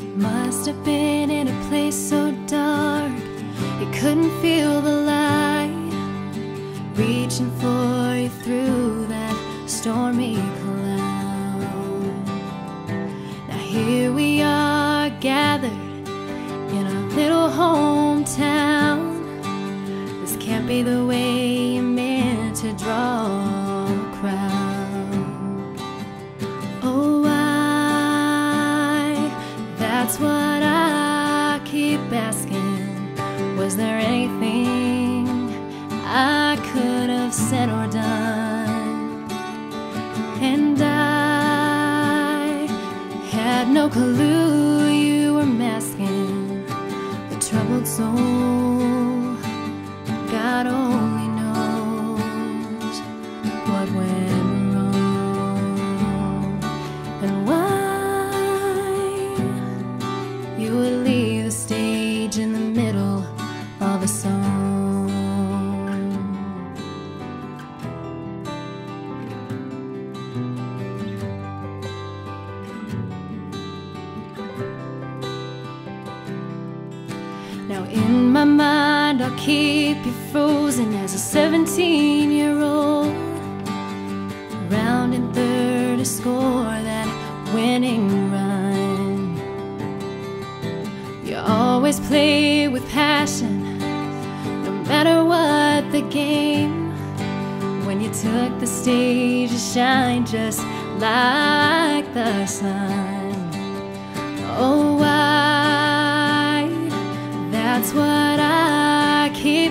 Must have been in a place so dark you couldn't feel the light reaching for you through that stormy cloud. Now here we are gathered in our little hometown. This can't be the way you meant to draw Was there anything I could have said or done? And I had no clue you were masking the troubled soul. God only Now, in my mind, I'll keep you frozen as a 17 year old. Rounding third to score that winning run. You always play with passion, no matter what the game. When you took the stage, you shine just like the sun.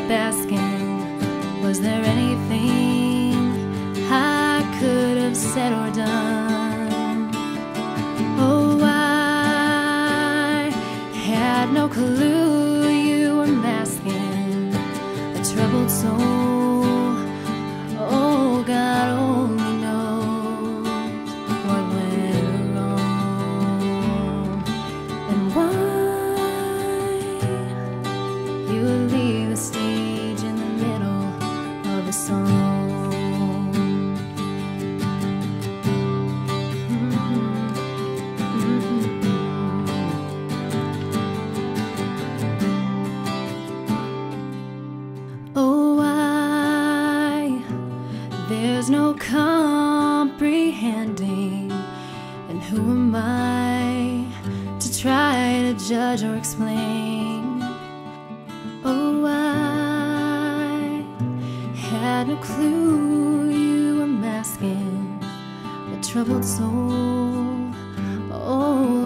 Keep asking. Was there anything I could have said or done? Oh, I had no clue you were masking a troubled soul. There's no comprehending, and who am I to try to judge or explain? Oh, I had no clue you were masking a troubled soul. Oh,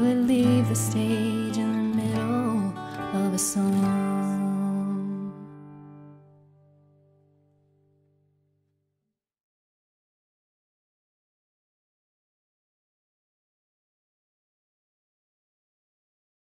would leave the stage in the middle of a song.